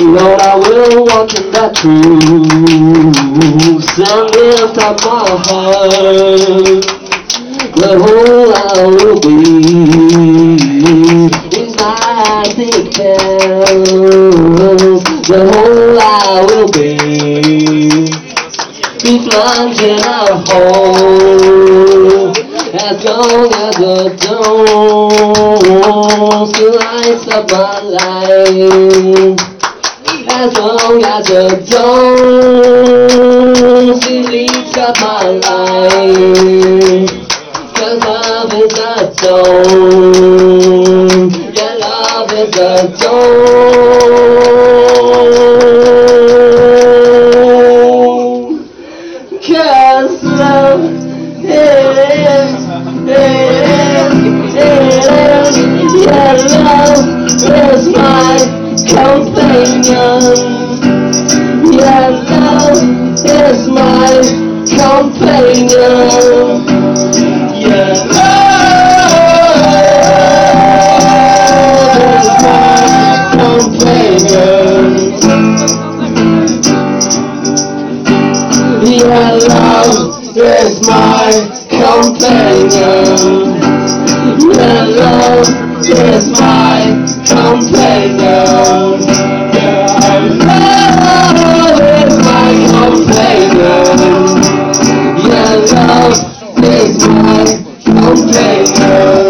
Lord, I will walk in that truth and lift up my heart. The whole I will be my details. The whole I will be plunged in a hole as long as the dawn still lights up my life. As long as the dawn still leads up my life. Cause love is a dawn. Is a dawn. Cause love is, is, is, yeah, love is my companion. Yeah, love is my companion. is my companion. Your love is my companion. Your love is my companion. Yeah, love is my companion.